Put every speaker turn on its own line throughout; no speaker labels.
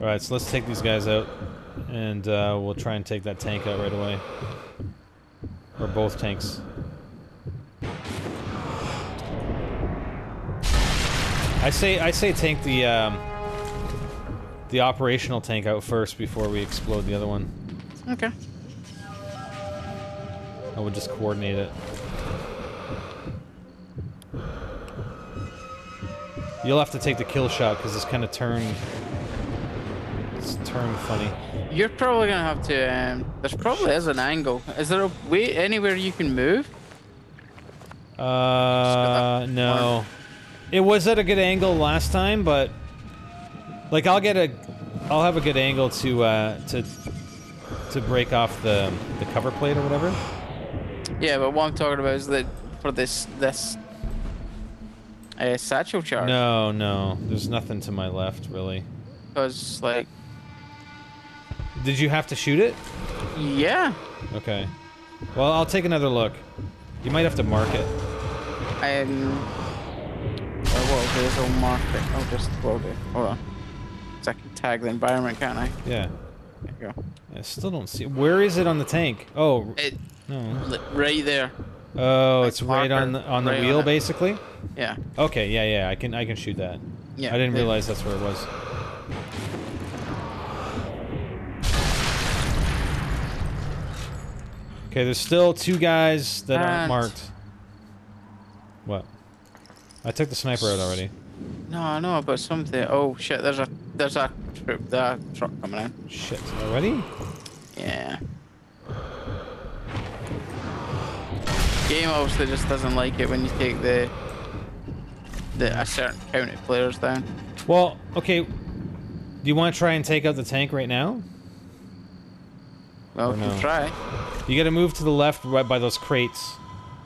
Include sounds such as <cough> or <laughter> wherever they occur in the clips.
Alright, so let's take these guys out. And uh, we'll try and take that tank out right away. Or both tanks. I say I say take the um, the operational tank out first before we explode the other one.
Okay.
I would just coordinate it. You'll have to take the kill shot because it's kind of turned. Turned funny.
You're probably gonna have to. Um, there's probably is an angle. Is there a way anywhere you can move?
Uh, no. It was at a good angle last time, but like I'll get a, I'll have a good angle to uh, to to break off the the cover plate or whatever.
Yeah, but what I'm talking about is that for this this uh, satchel charge.
No, no, there's nothing to my left really.
Because like,
Did you have to shoot it?
yeah,
Okay. Well, I'll take another look. You might have to mark it.
What I'll do is I'll mark it. I'll just load it. Hold on. So I can tag the environment, can't I?
Yeah.
There you go.
I still don't see. Where is it on the tank? Oh,
It
no.
right there.
Oh,
Like
it's right on the on the
right
wheel,
it.
basically.
Yeah.
Okay, yeah, yeah. I can I can shoot that.
Yeah.
I didn't realize that's where it was. Okay, there's still two guys that aren't marked. What? I took the sniper out already.
No, I know about something. Oh shit! There's a there's a troop, the truck coming in.
Shit, already?
Yeah. Game obviously just doesn't like it when you take the the a certain count of players down.
Well, okay. Do you want to try and take out the tank right now?
Well, we can
no?
try.
You got to move to the left, right by those crates.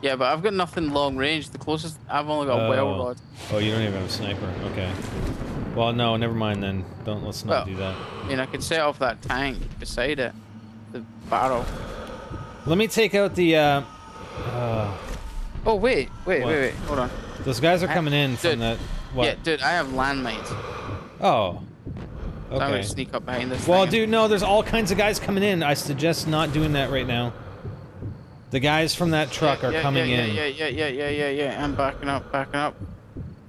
Yeah, but I've got nothing long range. The closest I've only got a well
Oh.
rod.
Oh, you don't even have a sniper. Okay. Well, no, never mind then. Don't let's not
Well-
do that.
I mean, I could set off that tank beside it, the barrel.
Let me take out the. Uh, uh,
Oh wait, wait,
What?
wait, wait. Hold on.
those guys are
I-
coming in from
dude,
that. What?
Yeah, dude, I have landmines.
Oh. Okay.
gonna sneak up behind this.
Well,
thing.
dude, no. There's all kinds of guys coming in. I suggest not doing that right now. The guys from that truck
yeah,
are
yeah,
coming
yeah,
in.
Yeah, yeah, yeah, yeah, yeah, yeah. I'm backing up, backing up.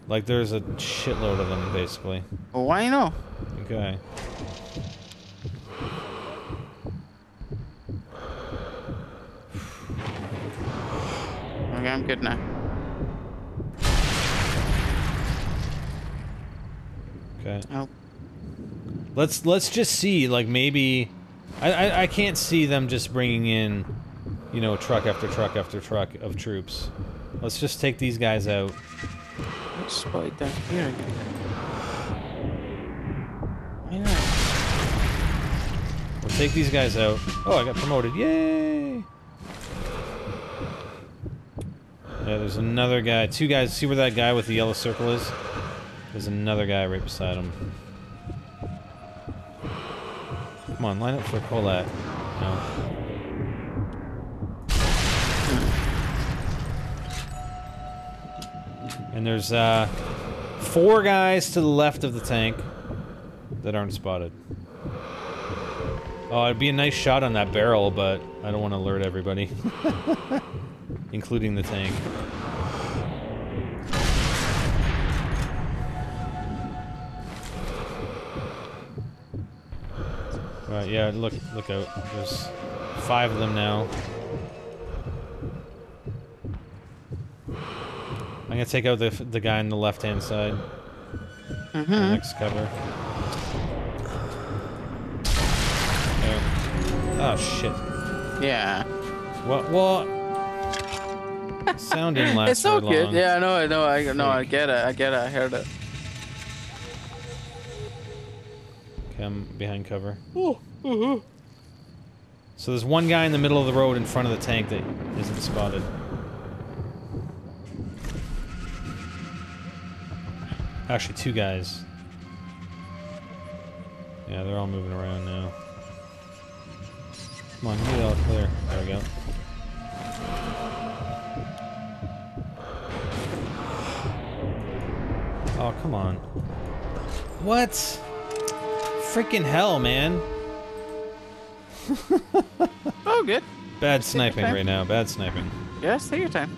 Like there's a shitload of them, basically.
Well, why not?
Okay.
Okay, I'm good now.
Okay.
Oh,
Let's let's just see. Like maybe, I, I I can't see them just bringing in, you know, truck after truck after truck of troops. Let's just take these guys out.
what's spotted down here again? Yeah.
We'll take these guys out. Oh, I got promoted. Yay! Yeah, there's another guy. Two guys. See where that guy with the yellow circle is? There's another guy right beside him. Come on, line up for Colette. No. And there's uh, four guys to the left of the tank that aren't spotted. Oh, it'd be a nice shot on that barrel, but I don't want to alert everybody. <laughs> Including the tank. Right, yeah, look look out. There's five of them now. I'm gonna take out the the guy on the left hand side.
Mm-hmm.
next cover. There. Oh shit.
Yeah.
What? What? Sound didn't <laughs> last
It's so good.
long.
Yeah, I know, I know, I know, I get it, I get it, I heard it.
I'm behind cover. So there's one guy in the middle of the road in front of the tank that isn't spotted. Actually, two guys. Yeah, they're all moving around now. Come on, get it all clear. There we go. Oh, come on. What? Freaking hell, man. <laughs>
Oh, good.
Bad sniping right now. Bad sniping.
Yes, take your time.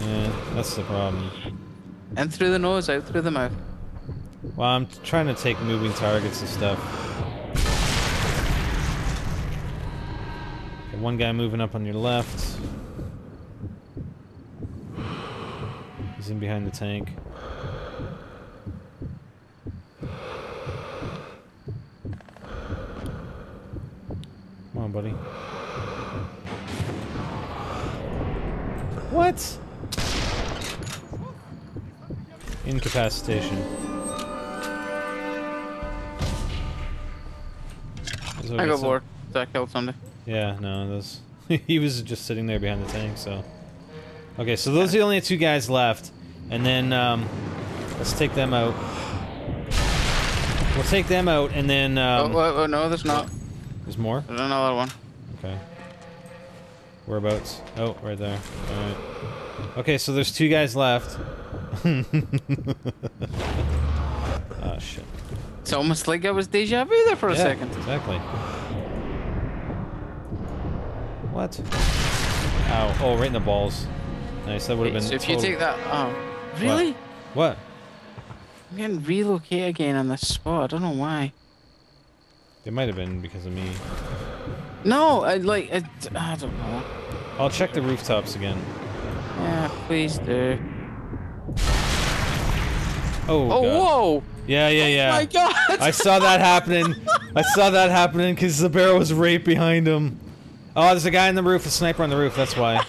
Yeah, that's the problem.
And through the nose, out through the mouth.
Well, I'm trying to take moving targets and stuff. Okay, one guy moving up on your left. He's in behind the tank. Buddy. What? Incapacitation.
I got bored. I killed somebody.
Yeah, no, those. <laughs> he was just sitting there behind the tank, so. Okay, so those are the only two guys left. And then, um, let's take them out. We'll take them out, and then, um,
oh, oh, oh, no, there's not.
There's more?
There's another one.
Okay. Whereabouts? Oh, right there. Alright. Okay, so there's two guys left. oh, <laughs> shit.
It's almost like I was deja vu there for a
Yeah,
second.
Exactly. What? Ow. Oh, right in the balls. Nice, that would have been
so if you take that, oh, really?
What?
I'm getting relocate again on this spot. I don't know why.
It might have been because of me.
No, I like, I, I don't know.
I'll check the rooftops again.
Yeah, please do.
Oh,
Oh,
God.
whoa!
Yeah, yeah, oh, yeah.
My God!
I saw that happening. I saw that happening because the barrel was right behind him. Oh, there's a guy on the roof, a sniper on the roof, that's why.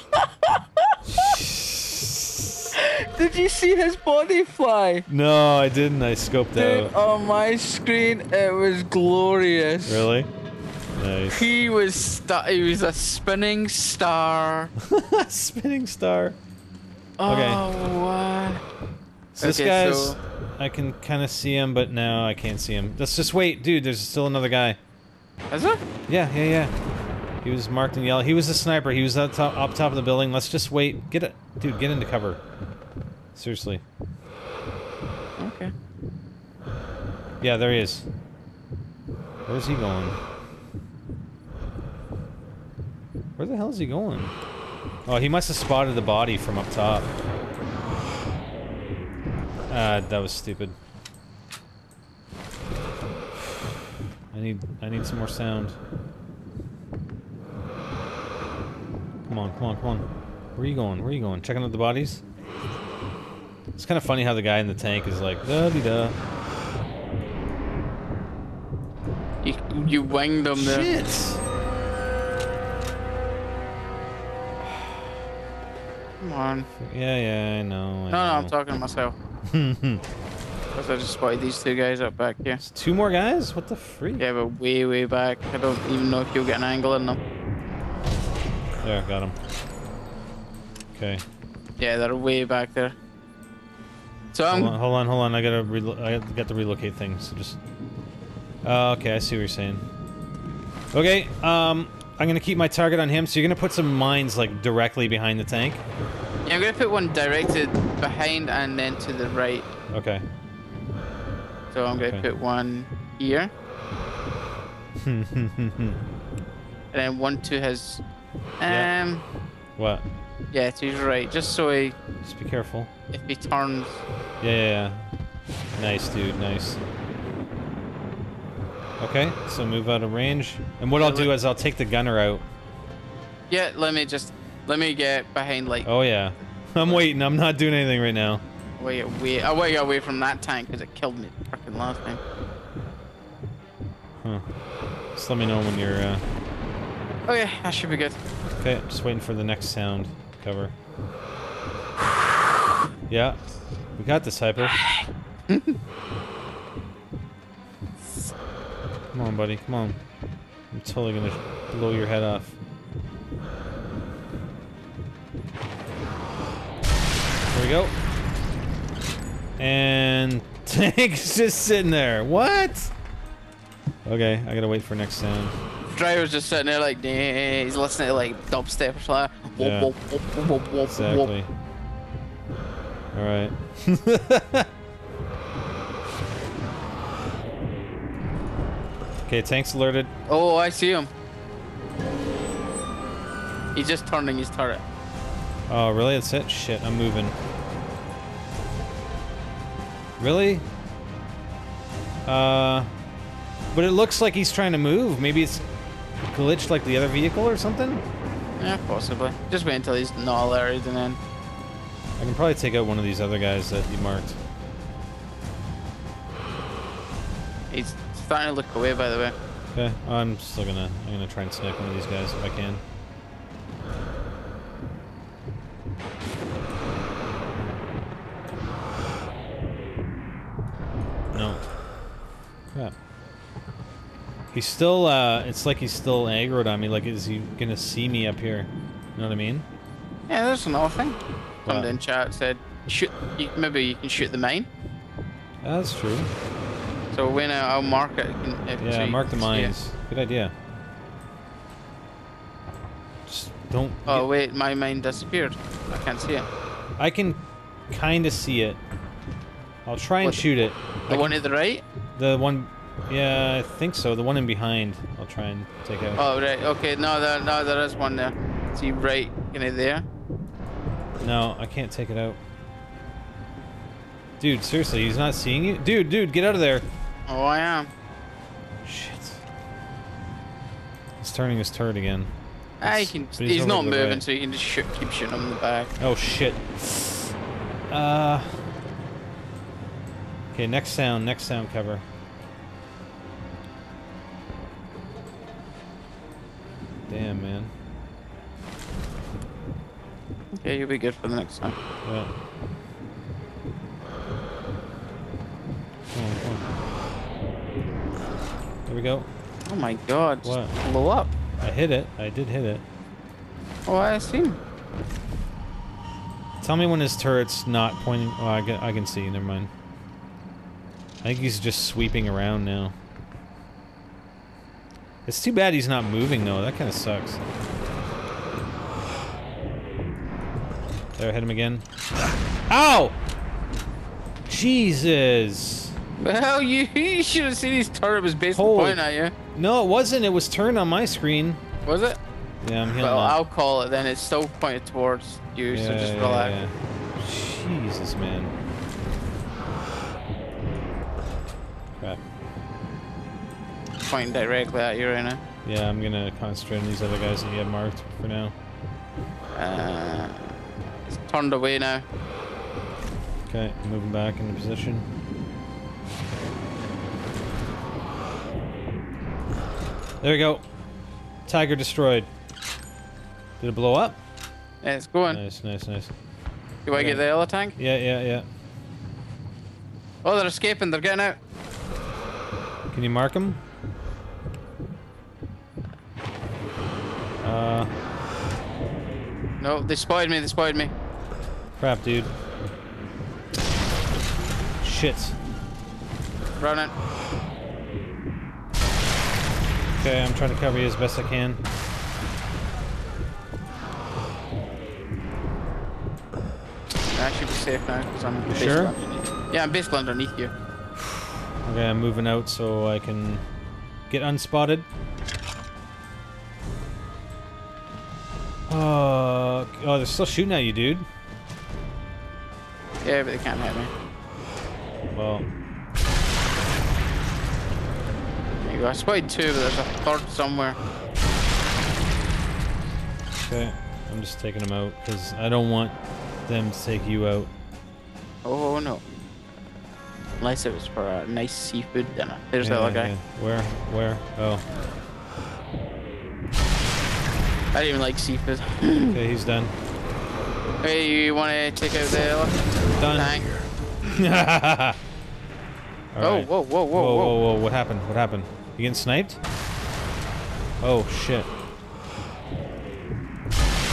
Did you see his body fly?
No, I didn't. I scoped
Dude,
out.
on my screen, it was glorious.
Really? Nice.
He was sta- he was a spinning star. <laughs>
Spinning star.
Oh,
Okay.
wow.
So this
Okay,
guy's.
so-
I can kind of see him, but now I can't see him. Let's just wait, dude. There's still another guy.
Is it?
Yeah, yeah, yeah. He was marked in yellow. He was a sniper. He was up top, up top of the building. Let's just wait. Get it, dude. Get into cover. Seriously.
Okay.
Yeah, there he is. Where's he going? Where the hell is he going? Oh, he must have spotted the body from up top. Ah, that was stupid. I need I need some more sound. Come on, come on, come on. Where are you going? Where are you going? Checking out the bodies? It's kind of funny how the guy in the tank is like, da de da.
You you winged him there.
Shit!
Come on.
Yeah, yeah, I know. I
No, no, I'm talking to myself. <laughs> Because I just spotted these two guys up back here.
Two more guys? What the freak?
Yeah, but way, way back. I don't even know if you'll get an angle in them.
There, I got him. Okay.
Yeah, they're way back there. So I'm
Hold on, hold on, hold on. I gotta, relo- I got to relocate things. So just. Oh, okay, I see what you're saying. Okay, um, I'm gonna keep my target on him. So you're gonna put some mines like directly behind the tank.
Yeah, I'm gonna put one directed behind and then to the right.
Okay.
So I'm gonna
Okay.
put one here, <laughs> and then one to his. Um,
Yeah. What?
yeah, to his right, just so he,
Just be careful.
if he turns.
Yeah, yeah, yeah. Nice, dude. Nice. Okay, so move out of range. And what I'll do is I'll take the gunner out.
Yeah, let me just let me get behind like
Oh yeah. <laughs> I'm waiting. I'm not doing anything right now.
way away. I want to get away from that tank because it killed me freaking last time.
Huh. Just let me know when you're. Uh...
Okay, that should be good.
Okay, just waiting for the next sound cover. Yeah, we got this hyper. come on, buddy. Come on. I'm totally gonna blow your head off. There we go. And <laughs> tank's just sitting there. What? Okay, I gotta wait for next sound.
Driver's just sitting there like, nah, he's listening to like dubstep or something.
Yeah.
whoop, whoop, whoop, whoop, whoop,
Exactly.
whoop.
All right. <laughs> Okay, tank's alerted.
Oh, I see him. He's just turning his turret.
Oh, really? That's it? Shit, I'm moving. Really? Uh, but it looks like he's trying to move. Maybe it's glitched like the other vehicle or something?
Yeah, possibly. Just wait until he's not alerted and then.
I can probably take out one of these other guys that you marked.
He's starting to look away, by the way.
Okay, I'm still gonna I'm gonna try and snipe one of these guys if I can. No. Crap. He's still uh it's like he's still aggroed on me, like is he gonna see me up here? You know what I mean?
Yeah, there's another thing. Someone in chat said, shoot. You, maybe you can shoot the main.
That's true.
So when I, I'll mark it. If,
Yeah,
you
mark the
can see it.
mines. Good idea. Just don't
Oh wait, my mine disappeared. I can't see it.
I can kind of see it. I'll try and
What?
shoot it.
The
I
one
can-
to the right?
the one, yeah, I think so. The one in behind, I'll try and take out.
Oh right. Okay. No, there, no, there is one there. See right, in of there.
No, I can't take it out. Dude, seriously, he's not seeing you? Dude, dude, get out of there.
Oh, I am.
Shit. He's turning his turret again.
Ah, he
It's-
can. He's,
he's
not moving,
right.
so you can just shoot, keep shooting him in the back.
Oh shit. Uh. Okay, next sound, next sound cover.
Okay, you'll be good for the next time.
Yeah. Come on, come on. There we go.
Oh my god. just
What?
Blow up.
I hit it. I did hit it.
Oh, I see him.
Tell me when his turret's not pointing. Oh, I can, I can see. Never mind. I think he's just sweeping around now. It's too bad he's not moving though. That kind of sucks. There, hit him again. Ow! Jesus!
Well, you, <laughs> you should have seen his turret was basically
Holy-
pointing at you.
No, it wasn't. It was turned on my screen.
Was it?
Yeah, I'm healing
Well,
up.
I'll call it then. It's still pointed towards you, so just
Yeah,
relax.
yeah, yeah. Jesus, man. Crap.
Pointing directly at you right now.
Yeah, I'm gonna concentrate on these other guys that you have marked for now.
Uh, turned away now.
Okay, moving back into position. There we go. Tiger destroyed. Did it blow up?
Yeah, it's going.
Nice, nice, nice.
Do I
okay.
get the other tank?
Yeah, yeah, yeah.
Oh, they're escaping. They're getting out.
Can you mark them? Uh,
No, they spotted me. They spotted me.
Crap, dude. Shit.
Running.
Okay, I'm trying to cover you as best I can.
I should be safe now because I'm basically
sure?
underneath. Yeah, I'm basically underneath you.
Okay, I'm moving out so I can get unspotted. Uh, oh, they're still shooting at you, dude.
Yeah, but they can't hit me.
Well,
There you go. I spotted two, but there's a third somewhere.
okay. I'm just taking them out because I don't want them to take you out.
Oh no. Unless it was for a nice seafood dinner. There's
Yeah,
the other guy.
yeah. Where? Where? Oh,
I don't even like seafood.
okay, he's done.
Hey, you want to take out the other
Done. <laughs>
oh,
right.
whoa, whoa, whoa,
whoa,
whoa,
whoa, whoa! What happened? What happened? You getting sniped? Oh shit!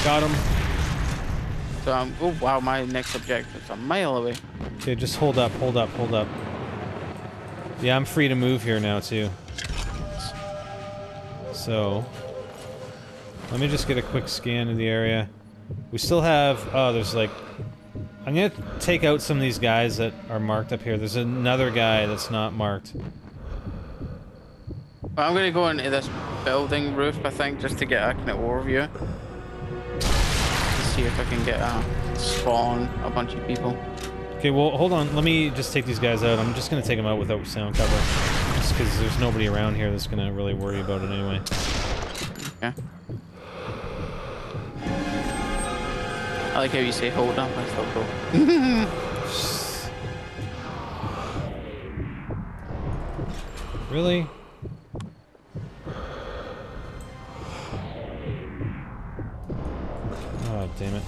Got him.
So, I'm, oh wow, my next objective's a mile away.
Okay, just hold up, hold up, hold up. Yeah, I'm free to move here now too. So, let me just get a quick scan of the area. We still have. Oh, there's like. I'm gonna take out some of these guys that are marked up here. There's another guy that's not marked.
I'm gonna go into this building roof, I think, just to get a kind of overview. To see if I can get a spawn a bunch of people.
Okay, well, hold on. Let me just take these guys out. I'm just gonna take them out without sound cover. Just because there's nobody around here that's gonna really worry about it anyway.
Okay. I like how you say hold up, I still go.
Really? Oh, damn it.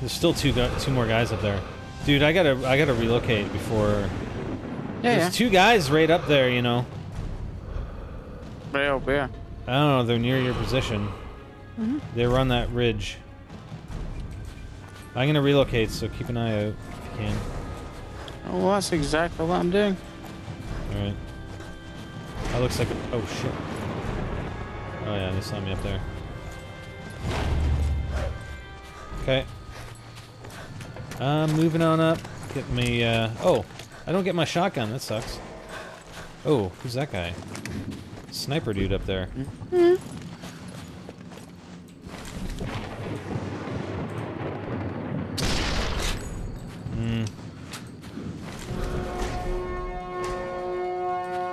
There's still two gu two more guys up there. Dude, I gotta I gotta relocate before.
Yeah,
There's
yeah.
two guys right up there, you know.
Right over here.
I don't know, they're near your position. They were on that ridge. I'm gonna relocate, so keep an eye out if you can.
Oh, well, that's exactly what I'm doing.
Alright. That looks like a, oh shit. Oh yeah, they saw me up there. Okay. I'm uh, moving on up. Get me, uh, oh. I don't get my shotgun, that sucks. Oh, who's that guy? Sniper dude up there. Hmm.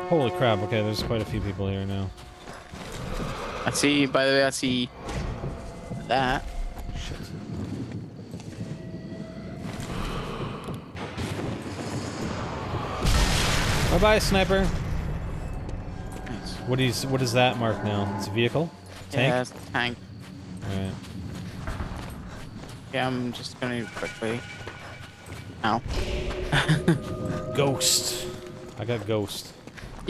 Holy crap, okay, there's quite a few people here now.
I see, by the way, I see that.
Shit. Bye bye, sniper.
Nice.
What is what is that mark now? It's a vehicle? Tank?
Yeah, it's a tank.
Alright.
Yeah, I'm just gonna quickly. Ow. <laughs>
Ghost. I got ghost.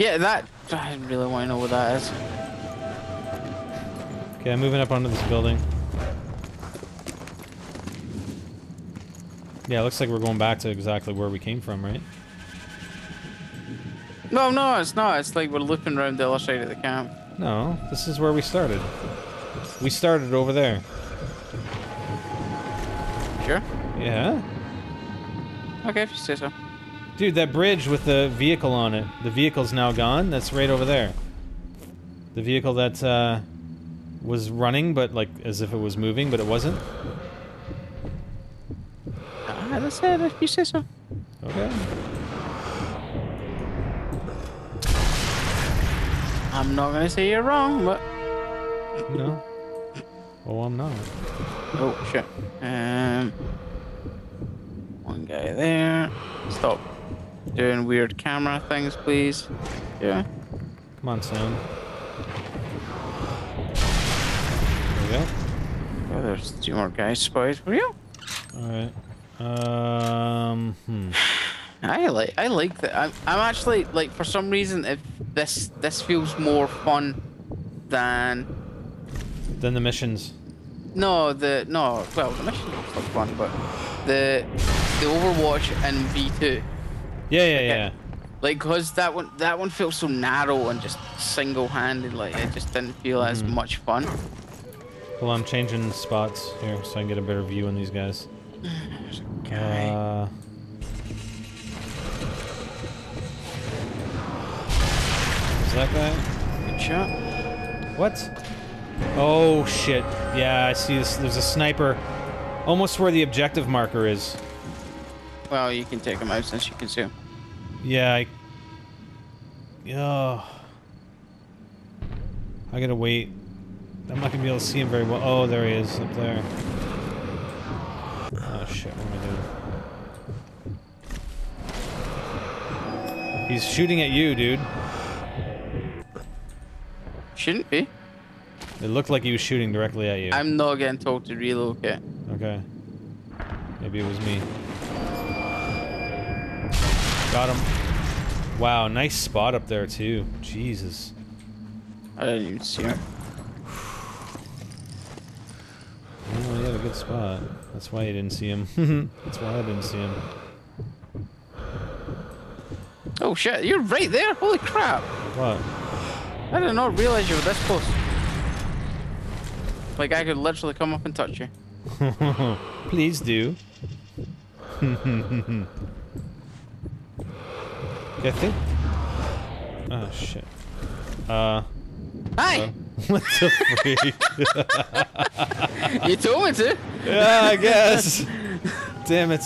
Yeah, that. I really want to know what that is.
Okay, I'm moving up onto this building. Yeah, it looks like we're going back to exactly where we came from, right?
No, no, it's not. It's like we're looping around the other side of the camp.
No, this is where we started. We started over there.
Sure.
Yeah?
Okay, if you say so.
Dude, that bridge with the vehicle on it, the vehicle's now gone. That's right over there. The vehicle that uh, was running, but like as if it was moving, but it wasn't.
Ah, that's it. If you say so.
Okay.
I'm not gonna say you're wrong, but
No. Oh, I'm not.
oh shit. Um, one guy there. Stop doing weird camera things, please. Yeah.
Come on, sound. There we go.
Oh, there's two more guys spies. for you.
All right. Um. Hmm. <sighs>
I like I like that. I'm, I'm actually like for some reason if this this feels more fun than
than the missions.
no the no well the mission looks like fun but the the Overwatch and V2
Yeah, yeah, yeah.
like cause that one that one feels so narrow and just single handed like it just didn't feel as
Mhm.
much fun.
Well, I'm changing spots here so I can get a better view on these guys. <sighs>
Guy.
Uh. Is that guy?
Good shot.
What? Oh shit. Yeah, I see this. There's a sniper almost where the objective marker is.
Well, you can take him out since you can see him.
Yeah, I. Oh. I gotta wait. I'm not gonna be able to see him very well. Oh, there he is up there. Oh shit, what am I doing? He's shooting at you, dude.
Shouldn't be.
It looked like he was shooting directly at you.
I'm not getting told to relocate.
Okay. Maybe it was me. Got him. Wow, nice spot up there too. Jesus.
I didn't even see him.
Oh, you had a good spot. That's why you didn't see him. <laughs> That's why I didn't see him.
Oh shit, you're right there! Holy crap!
What?
I did not realize you were this close. Like I could literally come up and touch you. <laughs>
Please do. <laughs> I think Oh shit. Uh.
Hi! <laughs>
What the freak? <laughs>
you told me to!
yeah, I guess. Damn it.